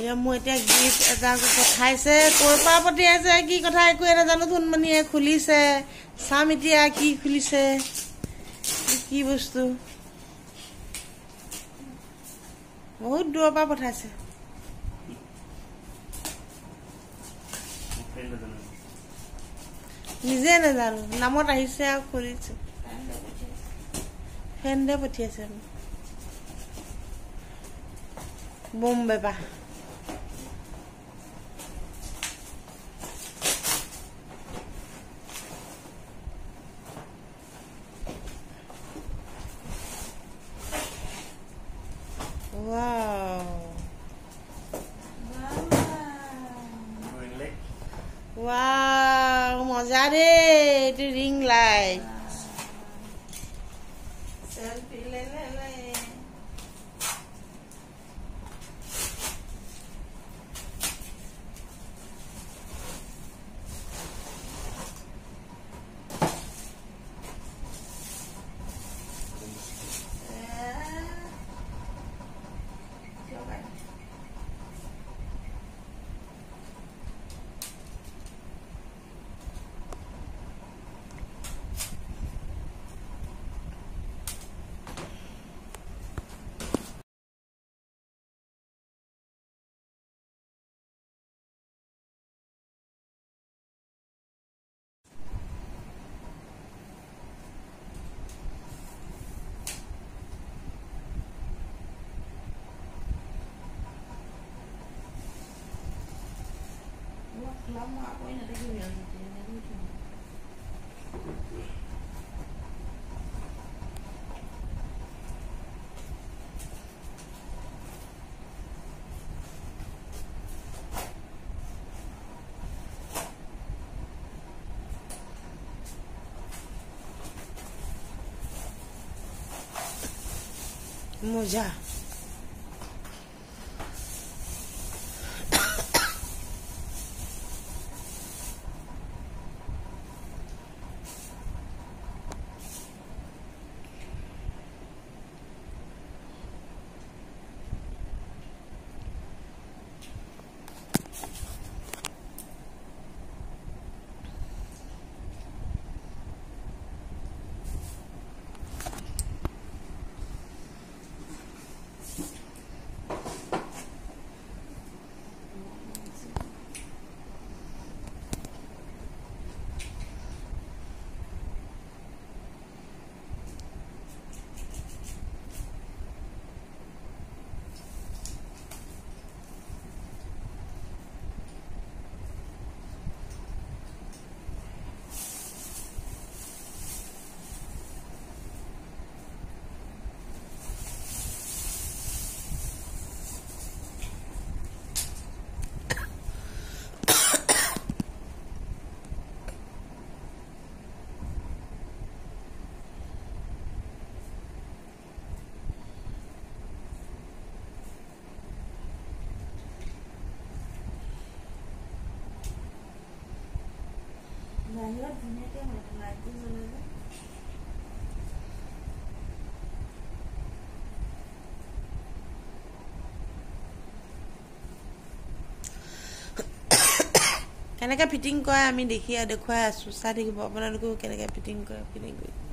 মোৰ এতিয়া গিফ্ট এটা পঠাইছে ক'ৰ পৰা পঠিয়াইছে কি কথা একোৱে নাজানো ধুনমণিয়ে খুলিছে। চাম এতিয়া কি খুলিছে কি বস্তু। বহুত দূৰৰ পৰা পঠাইছে। নিজে নাজানো নামত আহিছে আৰু খুলিছে। ফ্ৰেণ্ডে পঠিয়াইছে। বোম্বে পৰা। ওয়াও মজা রে এটি রিং লাইট Moja. কেনেকৈ ফিটিং কৰে আমি দেখি দেখুৱাই আছোঁ চাই থাকিব আপোনালোকেও কেনেকৈ ফিটিং কৰি